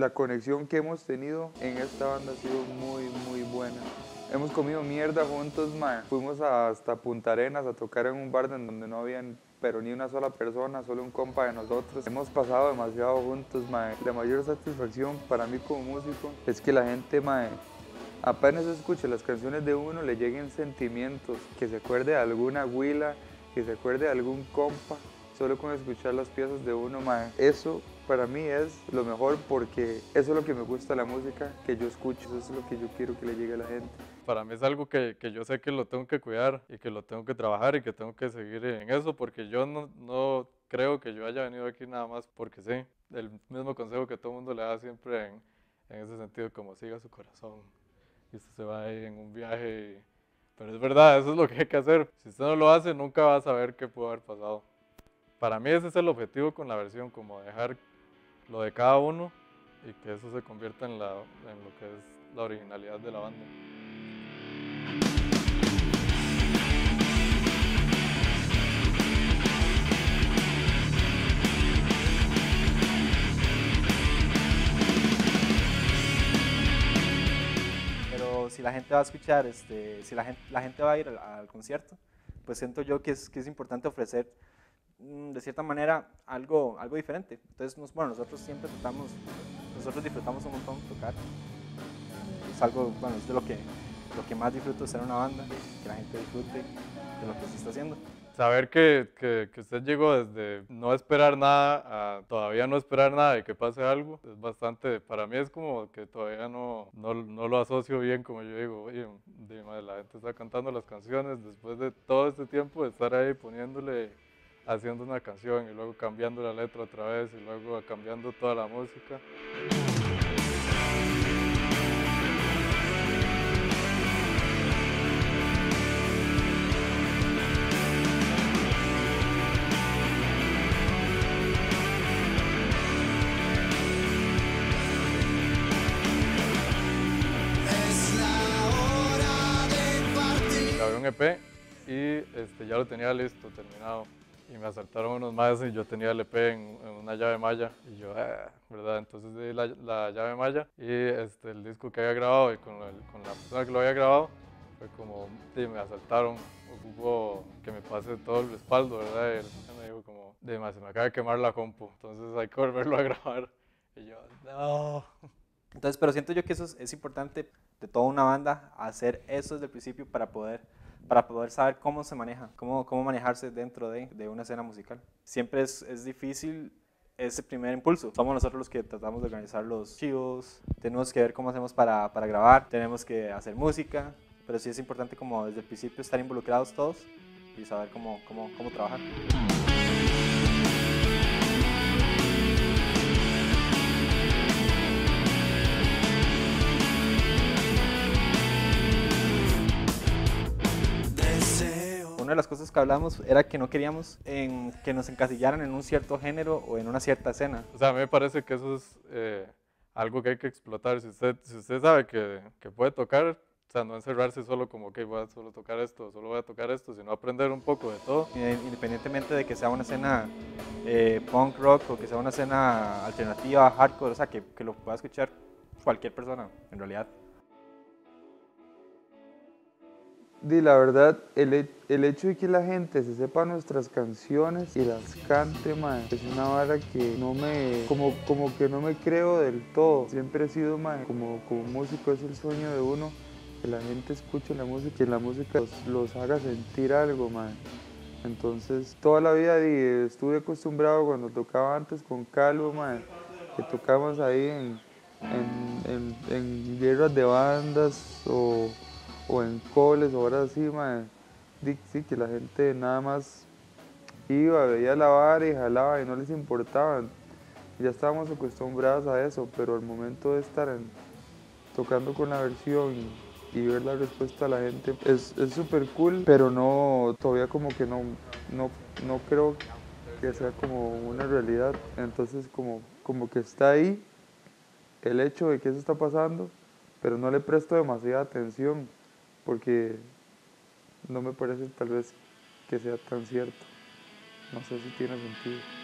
La conexión que hemos tenido en esta banda ha sido muy, muy buena. Hemos comido mierda juntos, mae. Fuimos hasta Punta Arenas a tocar en un bar donde no habían pero ni una sola persona, solo un compa de nosotros. Hemos pasado demasiado juntos, mae. La mayor satisfacción para mí como músico es que la gente, mae, apenas escuche las canciones de uno, le lleguen sentimientos, que se acuerde de alguna huila, que se acuerde de algún compa, solo con escuchar las piezas de uno, mae. Eso para mí es lo mejor porque eso es lo que me gusta la música que yo escucho, eso es lo que yo quiero que le llegue a la gente. Para mí es algo que, que yo sé que lo tengo que cuidar y que lo tengo que trabajar y que tengo que seguir en eso porque yo no, no creo que yo haya venido aquí nada más porque sí. El mismo consejo que todo el mundo le da siempre en, en ese sentido, como siga su corazón y usted se va ahí en un viaje. Pero es verdad, eso es lo que hay que hacer. Si usted no lo hace, nunca va a saber qué pudo haber pasado. Para mí ese es el objetivo con la versión, como dejar lo de cada uno y que eso se convierta en, lo que es la originalidad de la banda. Pero si la gente va a escuchar, este, si la gente, va a ir al, concierto, pues siento yo que es, importante ofrecer de cierta manera algo, algo diferente. Entonces, nos- bueno, nosotros siempre tratamos, nosotros disfrutamos un montón tocar. Es algo, bueno, es de lo que, lo que más disfruto de ser una banda, que la gente disfrute de lo que se está haciendo. Saber que, que, que usted llegó desde no esperar nada a todavía no esperar nada y que pase algo, es bastante, para mí es como que todavía no, no, no lo asocio bien, como yo digo, oye, la gente está cantando las canciones después de todo este tiempo de estar ahí poniéndole, haciendo una canción y luego cambiando la letra otra vez y luego cambiando toda la música. grabé un EP y este, ya lo tenía listo, terminado. Y me asaltaron unos más y yo tenía el EP en, en una llave malla. Y yo, "Ah", ¿verdad? Entonces di la, la llave malla y este, el disco que había grabado y con, el- con la persona que lo había grabado fue como, sí, me asaltaron, ocupo que me pase todo el respaldo, ¿verdad? Y él me dijo como, de más, se me acaba de quemar la compu, entonces hay que volverlo a grabar. Y yo, no. Entonces, pero siento yo que eso es, es importante de toda una banda, hacer eso desde el principio para poder, para poder saber cómo se maneja, cómo, cómo manejarse dentro de, de una escena musical. Siempre es, es difícil ese primer impulso. Somos nosotros los que tratamos de organizar los chivos, tenemos que ver cómo hacemos para, para grabar, tenemos que hacer música, pero sí es importante como desde el principio estar involucrados todos y saber cómo, cómo, cómo trabajar. Una de las cosas que hablamos era que no queríamos en, que nos encasillaran en un cierto género o en una cierta escena. O sea, a mí me parece que eso es eh, algo que hay que explotar. Si usted, si usted sabe que, que puede tocar, o sea, no encerrarse solo como que voy a solo tocar esto, solo voy a tocar esto, sino aprender un poco de todo. Independientemente de que sea una escena eh, punk rock o que sea una escena alternativa, hardcore, o sea, que, que lo pueda escuchar cualquier persona, en realidad. Di la verdad, el, el hecho de que la gente se sepa nuestras canciones y las cante, mae, es una vara que no me, como, como que no me creo del todo. Siempre he sido, mae, como, como músico es el sueño de uno, que la gente escuche la música, que la música los, los haga sentir algo, mae. Entonces, toda la vida di, estuve acostumbrado cuando tocaba antes con Calvo, mae, que tocábamos ahí en, en, en, en guerras de bandas o o en coles o horas así, sí, que la gente nada más iba, veía la vara y jalaba y no les importaba. Ya estábamos acostumbrados a eso, pero al momento de estar tocando con la versión y, ver la respuesta de la gente es es súper cool, pero no, todavía como que no, no, no creo que sea como una realidad. Entonces como, como que está ahí el hecho de que eso está pasando, pero no le presto demasiada atención porque no me parece tal vez que sea tan cierto. No sé si tiene sentido.